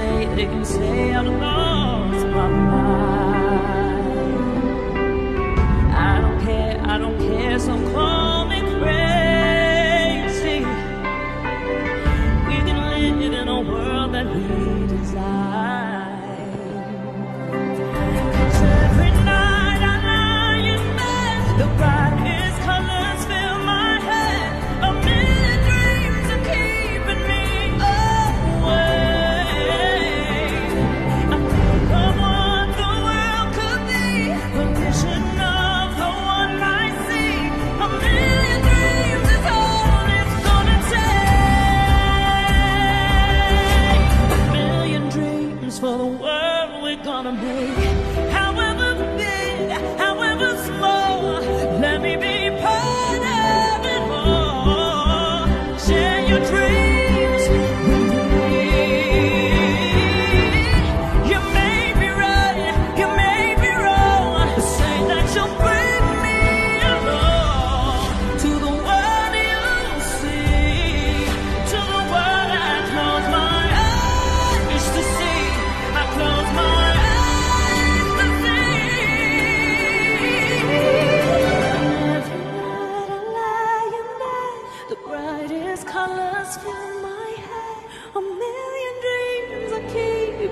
say, they can say I've lost my mind. we're gonna make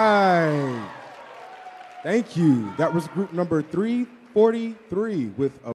right. Thank you. That was group number 343 with a